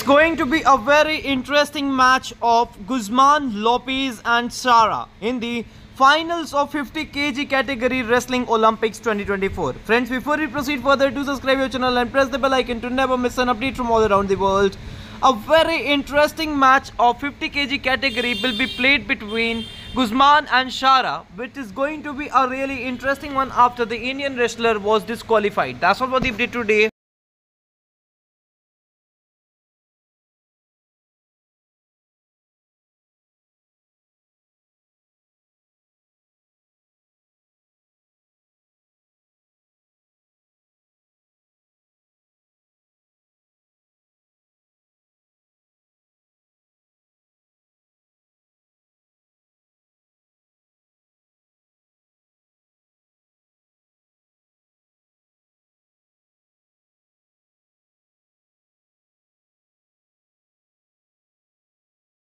It's going to be a very interesting match of Guzman, Lopez and Sarah in the finals of 50 kg category wrestling Olympics 2024. Friends, before we proceed further, do subscribe your channel and press the bell icon to never miss an update from all around the world. A very interesting match of 50 kg category will be played between Guzman and Shara which is going to be a really interesting one after the Indian wrestler was disqualified. That's all for the update today.